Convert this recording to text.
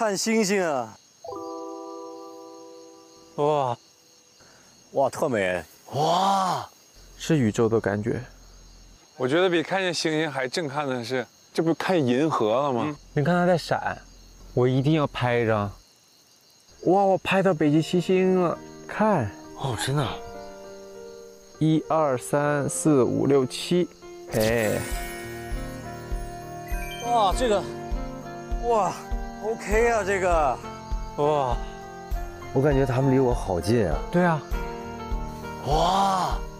看星星啊！哇哇，特美！哇，是宇宙的感觉。我觉得比看见星星还震撼的是，这不看银河了吗？你看它在闪，我一定要拍一张。哇，我拍到北极七星了，看哦，真的。一二三四五六七，哎，哇，这个，哇，OK 啊，这个，哇，我感觉他们离我好近啊。对啊，哇，呜。